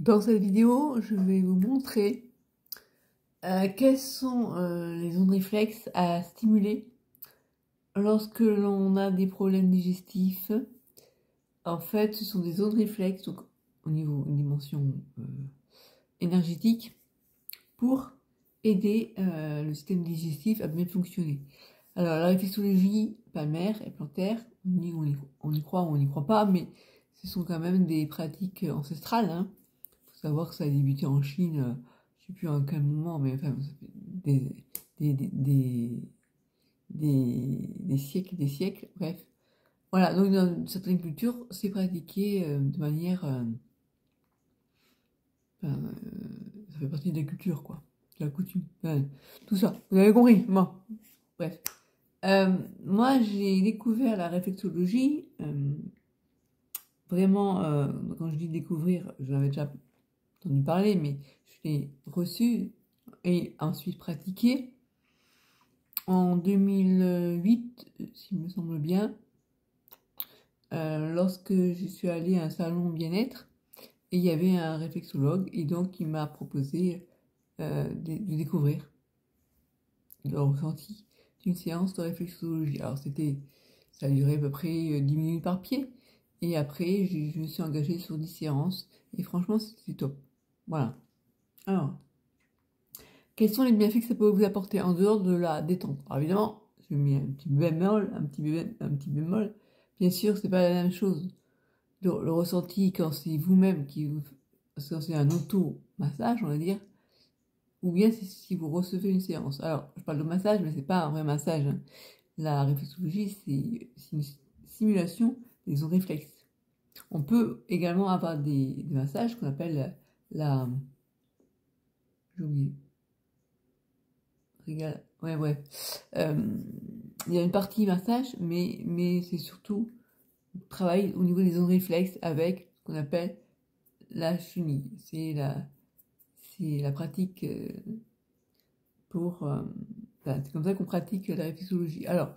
Dans cette vidéo, je vais vous montrer euh, quelles sont euh, les zones réflexes à stimuler lorsque l'on a des problèmes digestifs. En fait, ce sont des zones réflexes, donc au niveau une dimension euh, énergétique, pour aider le système digestif à bien fonctionner. Alors la réflexologie palmaire et plantaire, on y, on y, croit ou on n'y croit pas, mais ce sont quand même des pratiques ancestrales. Hein savoir que ça a débuté en Chine, euh, je sais plus à quel moment, mais enfin, des, des, des, des, des siècles des siècles, bref. Voilà, donc dans certaines cultures, c'est pratiqué euh, de manière... Euh, ça fait partie de la culture, quoi. De la coutume. tout ça. Vous avez compris? Bon. Bref. moi, j'ai découvert la réflexologie. vraiment, quand je dis découvrir, j'en avais déjà parler, mais je l'ai reçu et ensuite pratiqué. En 2008, s'il me semble bien, euh, lorsque je suis allée à un salon bien-être, et il y avait un réflexologue, et donc il m'a proposé euh, de, découvrir le ressenti d'une séance de réflexologie. Alors c'était, ça duré à peu près 10 minutes par pied, et après je, je me suis engagée sur 10 séances, et franchement c'était top. Voilà. Alors, quels sont les bienfaits que ça peut vous apporter en dehors de la détente? Alors évidemment, je mets un petit bémol, un petit bémol, un petit bémol. Bien sûr, c'est pas la même chose. Le, ressenti quand c'est vous-même qui vous, quand c'est un auto-massage, on va dire, ou bien si vous recevez une séance. Alors, je parle de massage, mais c'est pas un vrai massage. Hein. La réflexologie, c'est une simulation des réflexes. On peut également avoir des massages qu'on appelle la. J'ai oublié. Euh, il y a une partie massage, mais, c'est surtout travail au niveau des zones réflexes avec ce qu'on appelle la la, c'est la pratique euh, pour. Euh, c'est comme ça qu'on pratique la réflexologie. Alors,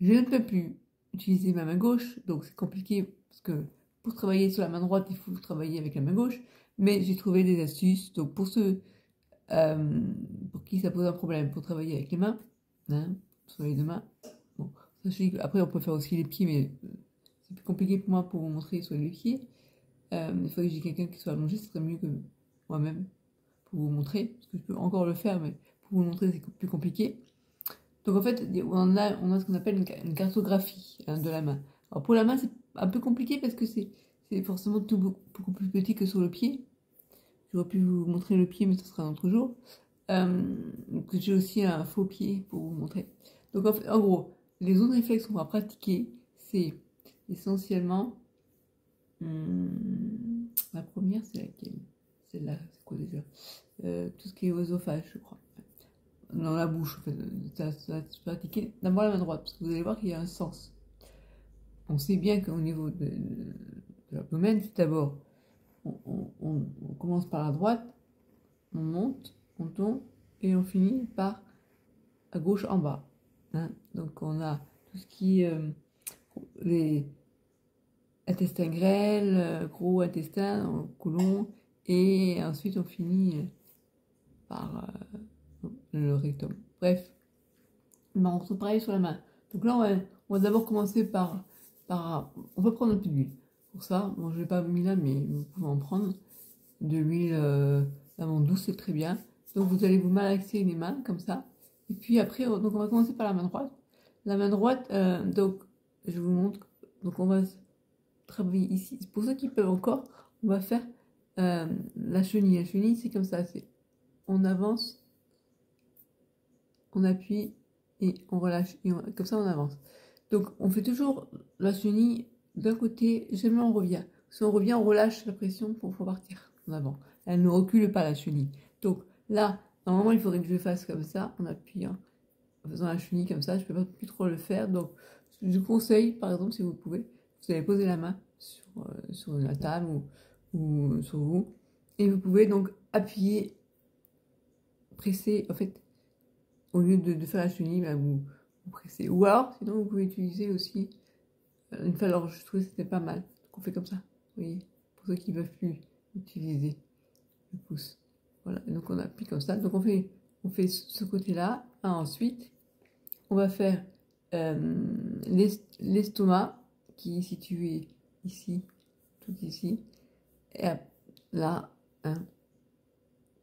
je ne peux plus utiliser ma main gauche, donc c'est compliqué parce que pour travailler sur la main droite, il faut travailler avec la main gauche. Mais j'ai trouvé des astuces. Donc pour ceux euh, pour qui ça pose un problème pour travailler avec les mains, hein, sur les deux mains. Bon, après on peut faire aussi les pieds, mais euh, c'est plus compliqué pour moi pour vous montrer sur les pieds. Euh, il faut que j'ai quelqu'un qui soit allongé, ce serait mieux que moi-même pour vous montrer, parce que je peux encore le faire, mais pour vous montrer c'est plus compliqué. Donc en fait, on a, on a ce qu'on appelle une, cartographie hein, de la main. Alors pour la main, c'est un peu compliqué parce que c'est forcément tout beaucoup plus petit que sur le pied. J'aurais pu vous montrer le pied, mais ce sera un autre jour. Euh, J'ai aussi un faux pied pour vous montrer. Donc en, fait, en gros, les zones réflexes qu'on va pratiquer, c'est essentiellement... Hum, la première, c'est laquelle? Celle-là, c'est quoi déjà? Euh, Tout ce qui est oesophage, je crois. Dans la bouche, en fait. Ça, ça se pratiquer d'abord la main droite, parce que vous allez voir qu'il y a un sens. On sait bien qu'au niveau de, de, l'abdomen, c'est d'abord on, commence par la droite, on monte, on tombe et on finit par à gauche en bas. Hein. Donc on a tout ce qui est euh, les intestins grêles, euh, gros intestin, colon, et ensuite on finit euh, par le rectum. Bref, ben, on se pareil sur la main. Donc là, on va d'abord commencer par, On va prendre un peu d'huile ça. Bon, je l'ai pas mis là, mais vous pouvez en prendre. De l'huile euh, douce, c'est très bien. Donc vous allez vous malaxer les mains comme ça. Et puis après, donc on va commencer par la main droite. La main droite, euh, donc je vous montre. Donc on va travailler ici. Pour ceux qui peuvent encore, on va faire euh, la chenille. La chenille, c'est comme ça. C'est on avance, on appuie et on relâche. Comme ça, on avance. Donc on fait toujours la chenille d'un côté, jamais on revient. Si on revient, on relâche la pression pour partir en avant. Elle ne recule pas la chenille. Donc là, normalement, il faudrait que je fasse comme ça, en appuyant, en faisant la chenille comme ça. Je ne peux pas plus trop le faire. Donc, je conseille, par exemple, si vous pouvez, vous allez poser la main sur, euh, la table ou, sur vous. Et vous pouvez donc appuyer, presser, en fait, au lieu de, faire la chenille, bah, vous, vous pressez. Ou alors, sinon, vous pouvez utiliser aussi euh, une fois enregistré, c'était pas mal. Donc on fait comme ça, vous voyez, pour ceux qui ne peuvent plus utiliser. pouce. Voilà, donc on appuie comme ça. Donc on fait, on fait ce côté-là. Ensuite, on va faire euh, l'estomac qui est situé ici, tout ici. Et là, hein,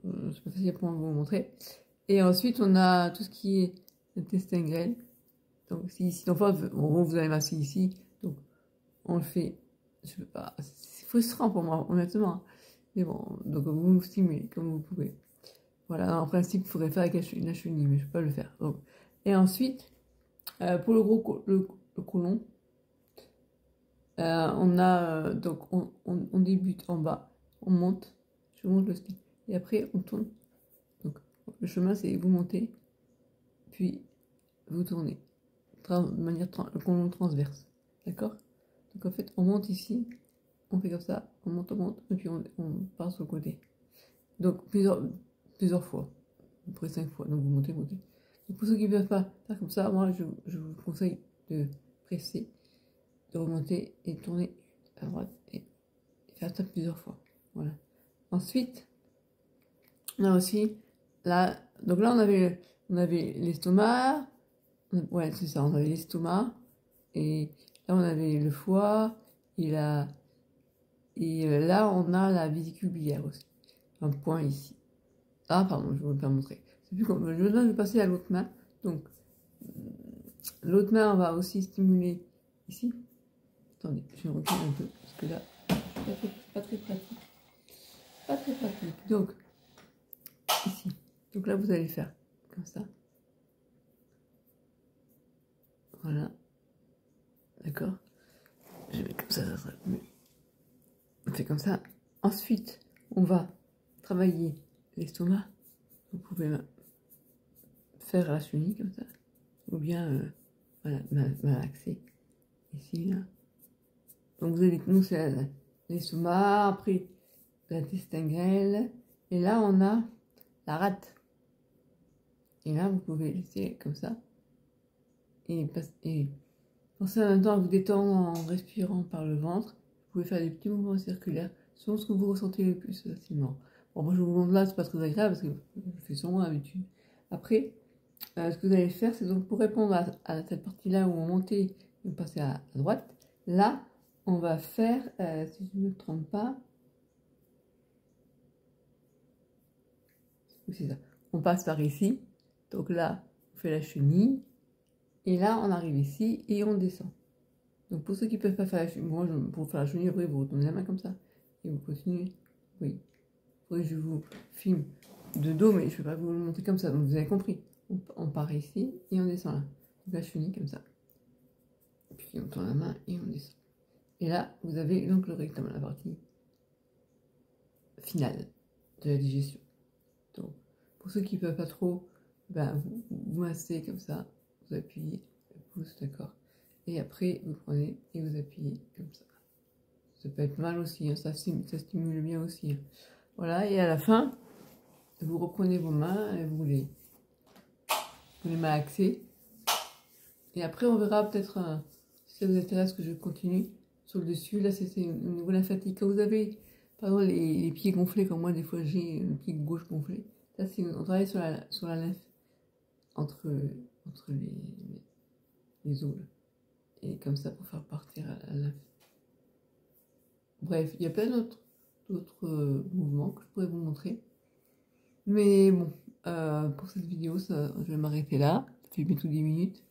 euh, c'est pas facile pour vous montrer. Et ensuite, on a tout ce qui est intestin grêle. Donc, si ici, donc, vous avez masser ici. Donc, on le fait. Je veux pas. C'est frustrant pour moi, honnêtement. Hein. Mais bon, donc vous vous stimulez comme vous pouvez. Voilà, en principe, il faudrait faire avec une chenille, mais je peux pas le faire. Et ensuite, euh, pour le gros le, colon, euh, on a donc on, on, débute en bas, on monte, je monte le stick, et après on tourne. Donc le chemin c'est vous montez, puis vous tournez de manière transverse, d'accord? Donc en fait on monte ici, on fait comme ça, on monte, on monte, et puis on, on part sur le côté. Donc plusieurs plusieurs fois, après cinq fois. Donc vous montez, montez pour ceux qui ne peuvent pas faire comme ça, moi, je, vous conseille de presser, de remonter et tourner à droite et faire ça plusieurs fois. Voilà. Ensuite, on a aussi là, donc là, on avait, on avait l'estomac, ouais, c'est ça, on avait l'estomac, et là, on avait le foie, et et euh, là, on a la vésicule biliaire aussi. Un point ici. Ah, pardon, je ne vous pas montrer. Je vais passer à l'autre main. Donc, l'autre main, on va aussi stimuler ici. Attendez, je vais reculer un peu, parce que là, c'est pas très pratique. Pas très pratique. Donc, ici. Donc là, vous allez faire comme ça. Voilà. D'accord? Je vais comme ça, ça sera mieux. On fait comme ça. Ensuite, on va travailler l'estomac. Vous pouvez faire la chenille comme ça, ou bien euh, voilà, malaxer ici, là. Donc vous nous c'est l'estomac, après l'intestin grêle, et là on a la rate. Et là vous pouvez laisser comme ça, et, et pensez en même temps à vous détendre en respirant par le ventre. Vous pouvez faire des petits mouvements circulaires selon ce que vous ressentez le plus facilement. Bon, moi je vous montre là, c'est pas très agréable parce que je fais souvent d'habitude. Après, euh, ce que vous allez faire, c'est donc pour répondre à, cette partie-là où on montait et on passait à, droite, là, on va faire, euh, si je ne me trompe pas, c'est ça, on passe par ici, donc là, on fait la chenille, et là, on arrive ici et on descend. Donc pour ceux qui peuvent pas faire la chenille, pour faire la chenille, vous retournez la main comme ça, et vous continuez, oui. Oui, je vous filme de dos, mais je ne vais pas vous le montrer comme ça, donc vous avez compris on, part ici et on descend là. Donc je finis comme ça. Puis on tourne la main et on descend. Et là, vous avez donc le rectum, la partie finale de la digestion. Donc, pour ceux qui ne peuvent pas trop, ben, vous, vous massez comme ça, vous appuyez le pouce, d'accord Et après, vous prenez et vous appuyez comme ça. Ça peut être mal aussi, hein, ça, stimule bien aussi. Hein. Voilà, et à la fin, vous reprenez vos mains et vous les les mains axées. Et après, on verra peut-être, euh, si ça vous intéresse, que je continue sur le dessus. Là, c'est au niveau fatigue. Quand vous avez, par les, pieds gonflés, comme moi, des fois, j'ai le pied gauche gonflé. Là, on travaille sur la, sur la lymphe entre, entre les, les. Et comme ça, pour faire partir la lymphe. Bref, il y a plein d'autres d'autres mouvements que je pourrais vous montrer. Mais bon, euh, pour cette vidéo, ça, je vais m'arrêter là. Ça fait bientôt 10 minutes.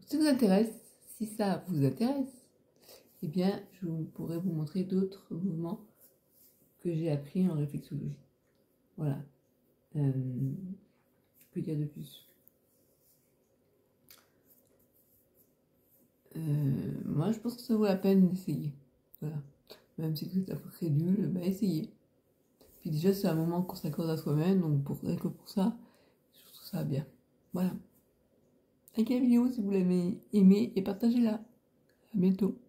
Si ça vous intéresse, si ça vous intéresse, eh bien, je pourrais vous montrer d'autres mouvements que j'ai appris en réflexologie. Voilà. Euh, peux dire de plus. Euh, moi, je pense que ça vaut la peine d'essayer. Voilà. Même si êtes un peu crédule, bah essayez. Puis déjà, c'est un moment qu'on s'accorde à soi-même, donc pour, que pour ça, je trouve ça bien. Voilà. Likez la vidéo si vous l'avez aimé et partagez-la. À bientôt.